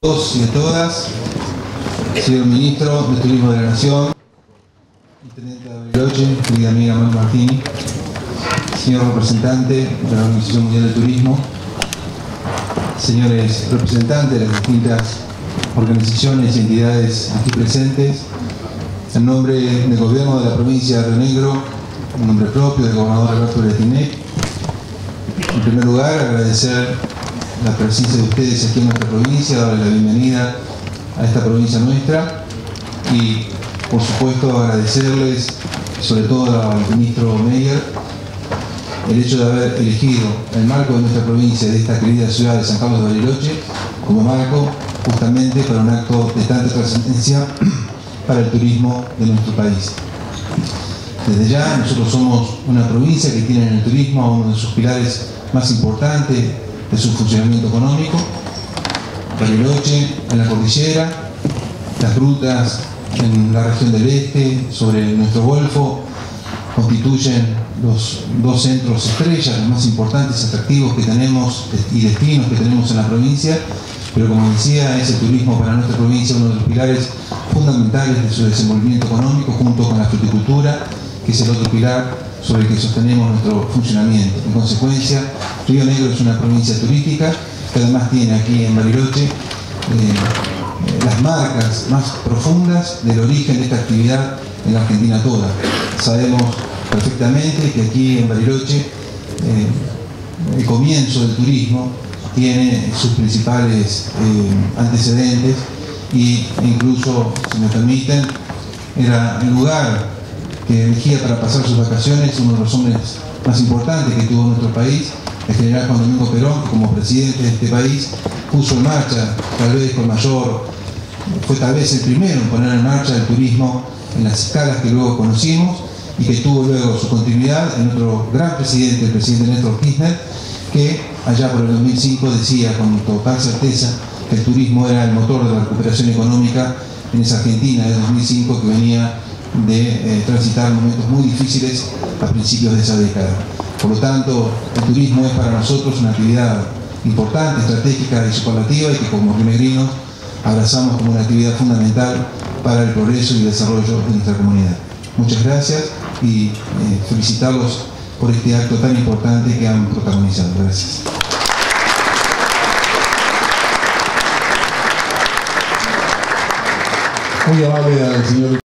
todos y a todas, señor Ministro de Turismo de la Nación, Intendente de Bariloche, querida amiga Manuel Martini, señor representante de la Organización Mundial de Turismo, señores representantes de las distintas organizaciones y entidades aquí presentes, en nombre del gobierno de la provincia de Río Negro, en nombre propio del gobernador Alberto Bretinec, en primer lugar agradecer la presencia de ustedes aquí en nuestra provincia, darle la bienvenida a esta provincia nuestra y por supuesto agradecerles, sobre todo al ministro Meyer, el hecho de haber elegido el marco de nuestra provincia, de esta querida ciudad de San Carlos de Bariloche, como marco justamente para un acto de tanta trascendencia para el turismo de nuestro país. Desde ya, nosotros somos una provincia que tiene en el turismo uno de sus pilares más importantes de su funcionamiento económico, Bariloche en la cordillera, las rutas en la región del este, sobre nuestro Golfo, constituyen los dos centros estrellas, los más importantes atractivos que tenemos y destinos que tenemos en la provincia, pero como decía, es el turismo para nuestra provincia uno de los pilares fundamentales de su desenvolvimiento económico, junto con la fruticultura, que es el otro pilar sobre el que sostenemos nuestro funcionamiento. En consecuencia, Río Negro es una provincia turística que además tiene aquí en Bariloche eh, las marcas más profundas del origen de esta actividad en la Argentina toda. Sabemos perfectamente que aquí en Bariloche eh, el comienzo del turismo tiene sus principales eh, antecedentes y incluso, si me permiten, era el lugar que elegía para pasar sus vacaciones uno de los hombres más importantes que tuvo nuestro país, el general Juan Domingo Perón, que como presidente de este país puso en marcha, tal vez con mayor, fue tal vez el primero en poner en marcha el turismo en las escalas que luego conocimos y que tuvo luego su continuidad en otro gran presidente, el presidente Néstor Kirchner, que allá por el 2005 decía con total certeza que el turismo era el motor de la recuperación económica en esa Argentina de 2005 que venía de eh, transitar momentos muy difíciles a principios de esa década. Por lo tanto, el turismo es para nosotros una actividad importante, estratégica y superlativa y que como rionegrinos abrazamos como una actividad fundamental para el progreso y el desarrollo de nuestra comunidad. Muchas gracias y eh, felicitarlos por este acto tan importante que han protagonizado. Gracias. Muy amable al señor